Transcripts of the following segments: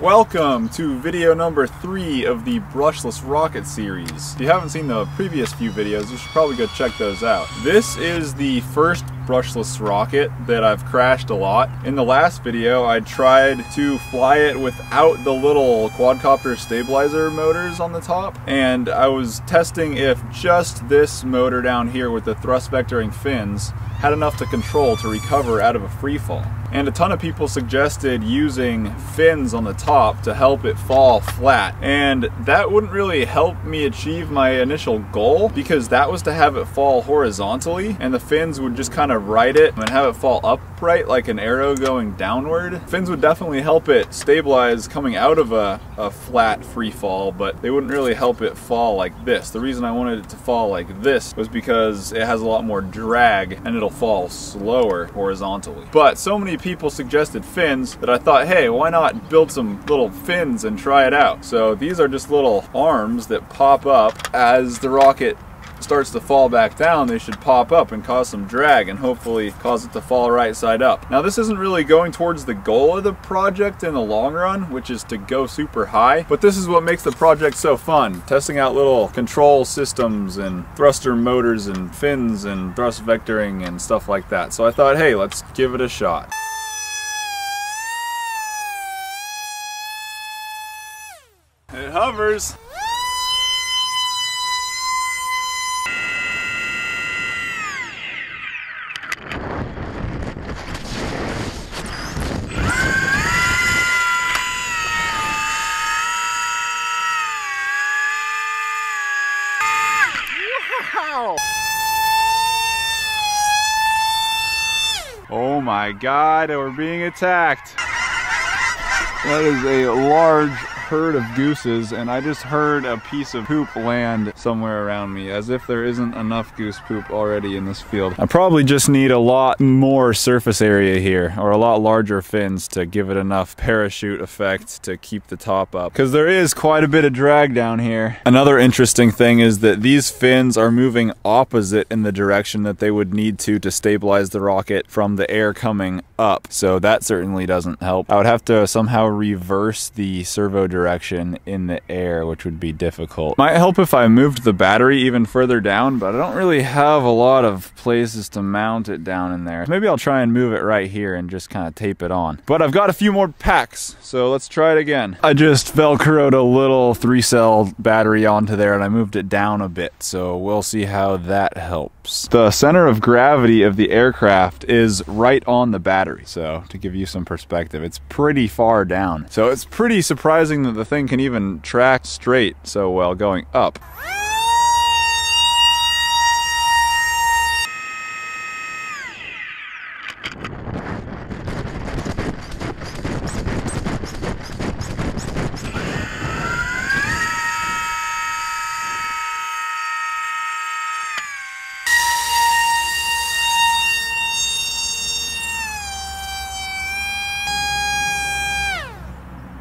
Welcome to video number three of the brushless rocket series. If you haven't seen the previous few videos, you should probably go check those out. This is the first brushless rocket that I've crashed a lot. In the last video, I tried to fly it without the little quadcopter stabilizer motors on the top, and I was testing if just this motor down here with the thrust vectoring fins had enough to control to recover out of a free fall. And a ton of people suggested using fins on the top to help it fall flat. And that wouldn't really help me achieve my initial goal because that was to have it fall horizontally and the fins would just kind of ride it and have it fall upright like an arrow going downward. Fins would definitely help it stabilize coming out of a, a flat free fall, but they wouldn't really help it fall like this. The reason I wanted it to fall like this was because it has a lot more drag and it'll fall slower horizontally. But so many people suggested fins that I thought, hey, why not build some little fins and try it out? So these are just little arms that pop up as the rocket starts to fall back down, they should pop up and cause some drag and hopefully cause it to fall right side up. Now this isn't really going towards the goal of the project in the long run, which is to go super high, but this is what makes the project so fun. Testing out little control systems and thruster motors and fins and thrust vectoring and stuff like that. So I thought, hey, let's give it a shot. It hovers. Oh my god, we're being attacked. That is a large herd of gooses and I just heard a piece of poop land somewhere around me as if there isn't enough goose poop already in this field. I probably just need a lot more surface area here or a lot larger fins to give it enough parachute effect to keep the top up because there is quite a bit of drag down here. Another interesting thing is that these fins are moving opposite in the direction that they would need to to stabilize the rocket from the air coming up so that certainly doesn't help. I would have to somehow reverse the servo direction in the air, which would be difficult. Might help if I moved the battery even further down, but I don't really have a lot of places to mount it down in there. Maybe I'll try and move it right here and just kind of tape it on. But I've got a few more packs, so let's try it again. I just velcroed a little three cell battery onto there and I moved it down a bit, so we'll see how that helps. The center of gravity of the aircraft is right on the battery, so to give you some perspective, it's pretty far down. So it's pretty surprising that the thing can even track straight so well going up.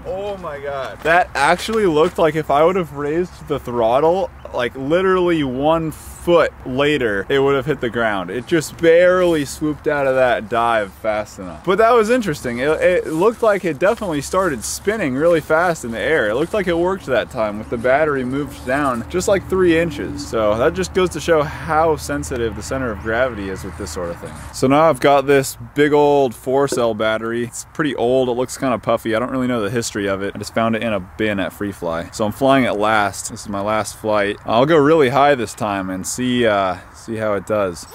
Oh my god. That actually looked like if I would have raised the throttle like literally one foot later, it would have hit the ground. It just barely swooped out of that dive fast enough. But that was interesting. It, it, looked like it definitely started spinning really fast in the air. It looked like it worked that time with the battery moved down just like three inches. So that just goes to show how sensitive the center of gravity is with this sort of thing. So now I've got this big old four cell battery. It's pretty old. It looks kind of puffy. I don't really know the history of it. I just found it in a bin at Freefly. So I'm flying it last. This is my last flight. I'll go really high this time and see uh, see how it does.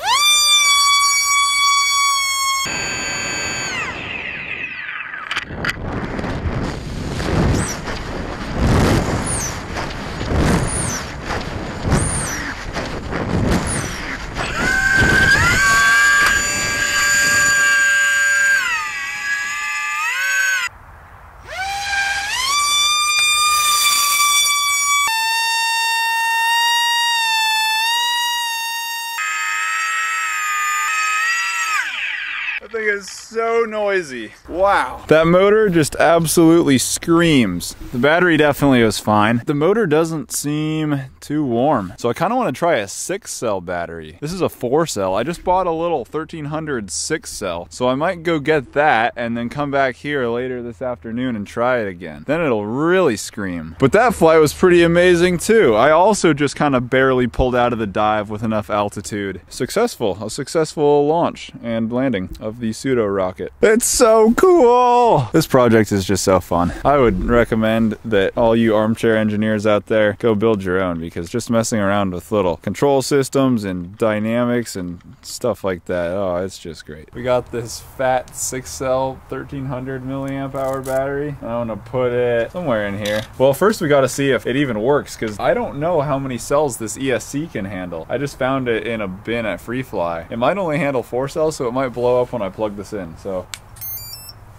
Is so noisy. Wow. That motor just absolutely screams. The battery definitely was fine. The motor doesn't seem too warm. So I kind of want to try a six cell battery. This is a four cell. I just bought a little 1300 six cell. So I might go get that and then come back here later this afternoon and try it again. Then it'll really scream. But that flight was pretty amazing too. I also just kind of barely pulled out of the dive with enough altitude. Successful, a successful launch and landing of the pseudo rocket. It's so cool! This project is just so fun. I would recommend that all you armchair engineers out there go build your own because just messing around with little control systems and dynamics and stuff like that, oh, it's just great. We got this fat six cell 1300 milliamp hour battery. I want to put it somewhere in here. Well, first we got to see if it even works because I don't know how many cells this ESC can handle. I just found it in a bin at FreeFly. It might only handle four cells, so it might blow up when I plug this in. So,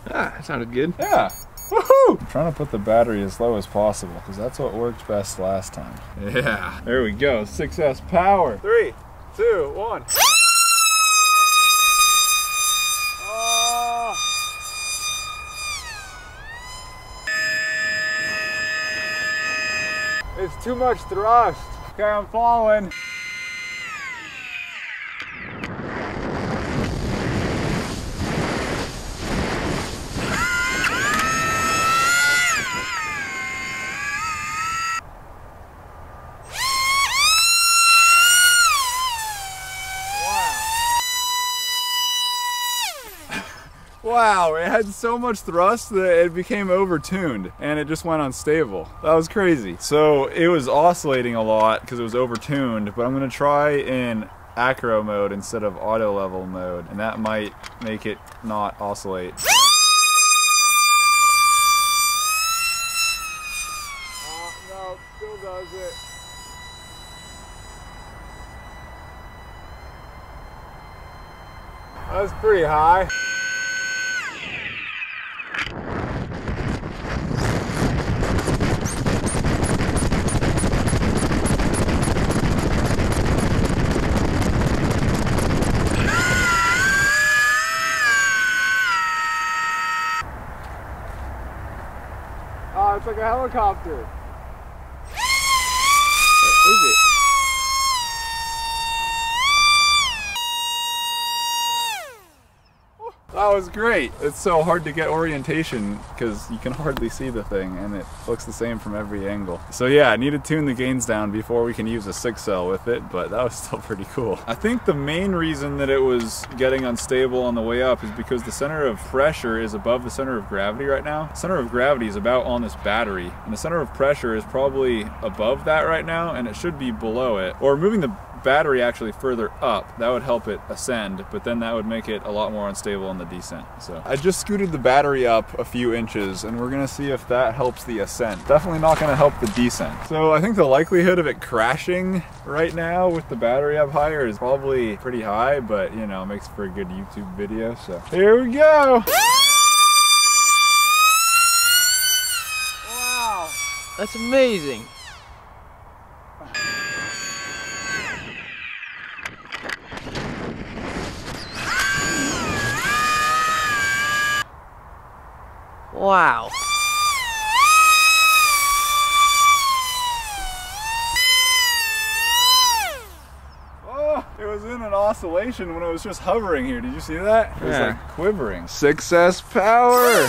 ah, that sounded good. Yeah. Woohoo! I'm trying to put the battery as low as possible because that's what worked best last time. Yeah. There we go. 6S power. Three, two, one. Oh. It's too much thrust. Okay, I'm falling. Wow, it had so much thrust that it became overtuned and it just went unstable. That was crazy. So it was oscillating a lot because it was overtuned, but I'm gonna try in acro mode instead of auto level mode, and that might make it not oscillate. Oh, no, still does it. That's pretty high. Like a helicopter. That was great. It's so hard to get orientation because you can hardly see the thing and it looks the same from every angle. So yeah, I need to tune the gains down before we can use a six cell with it, but that was still pretty cool. I think the main reason that it was getting unstable on the way up is because the center of pressure is above the center of gravity right now. The center of gravity is about on this battery and the center of pressure is probably above that right now and it should be below it. Or moving the battery actually further up, that would help it ascend, but then that would make it a lot more unstable on the descent. So I just scooted the battery up a few inches and we're gonna see if that helps the ascent. Definitely not gonna help the descent. So I think the likelihood of it crashing right now with the battery up higher is probably pretty high, but you know, makes for a good YouTube video. So here we go. Wow. That's amazing. Wow. Oh, it was in an oscillation when it was just hovering here. Did you see that? It was Yeah. like quivering. 6S power.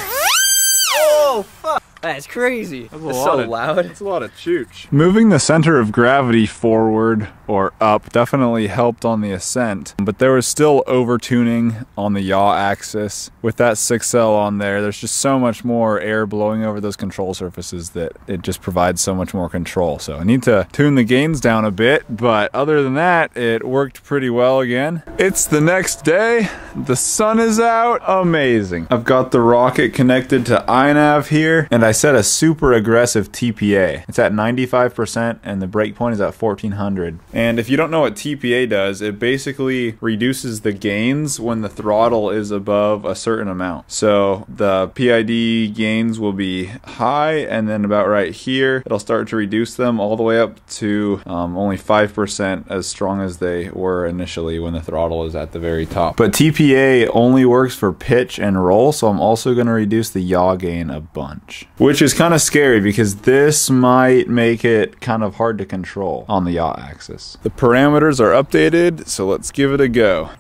Oh, fuck. That's crazy. That's a It's so of- loud. It's a lot of chooch. Moving the center of gravity forward or up definitely helped on the ascent, but there was still overtuning on the yaw axis. With that 6L on there, there's just so much more air blowing over those control surfaces that it just provides so much more control. So I need to tune the gains down a bit, but other than that, it worked pretty well again. It's the next day. The sun is out. Amazing. I've got the rocket connected to iNav here, and I set a super aggressive TPA. It's at 95% and the break point is at 1400. And if you don't know what TPA does, it basically reduces the gains when the throttle is above a certain amount. So the PID gains will be high, and then about right here, it'll start to reduce them all the way up to um, only 5% as strong as they were initially when the throttle is at the very top. But TPA only works for pitch and roll, so I'm also going to reduce the yaw gain a bunch. Which is kind of scary because this might make it kind of hard to control on the yaw axis. The parameters are updated, so let's give it a go.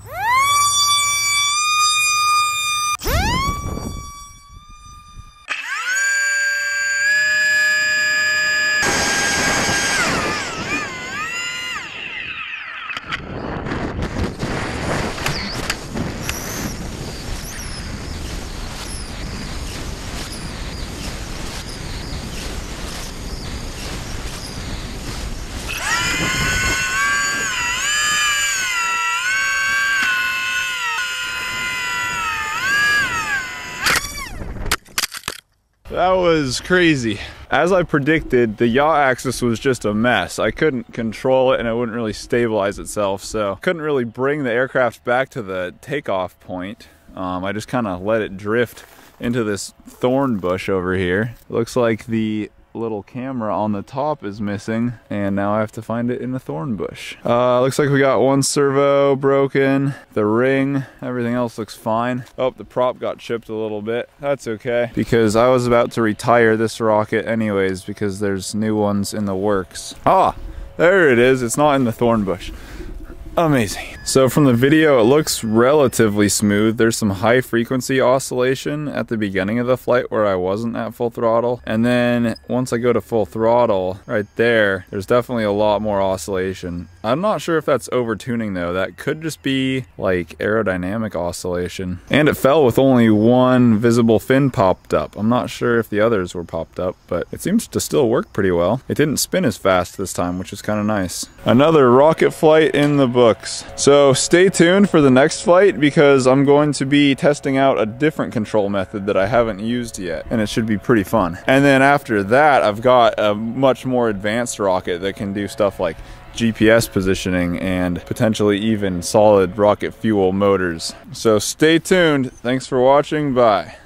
That was crazy. As I predicted, the yaw axis was just a mess. I couldn't control it and it wouldn't really stabilize itself, so couldn't really bring the aircraft back to the takeoff point. Um, I just kind of let it drift into this thorn bush over here. Looks like the little camera on the top is missing and now I have to find it in the thorn bush. Uh, looks like we got one servo broken, the ring, everything else looks fine. Oh, the prop got chipped a little bit. That's okay because I was about to retire this rocket anyways because there's new ones in the works. Ah, there it is. It's not in the thorn bush amazing. So from the video, it looks relatively smooth. There's some high frequency oscillation at the beginning of the flight where I wasn't at full throttle. And then once I go to full throttle, right there, there's definitely a lot more oscillation. I'm not sure if that's over tuning though. That could just be like aerodynamic oscillation. And it fell with only one visible fin popped up. I'm not sure if the others were popped up, but it seems to still work pretty well. It didn't spin as fast this time, which is kind of nice. Another rocket flight in the book books. So stay tuned for the next flight because I'm going to be testing out a different control method that I haven't used yet and it should be pretty fun. And then after that, I've got a much more advanced rocket that can do stuff like GPS positioning and potentially even solid rocket fuel motors. So stay tuned. Thanks for watching. Bye.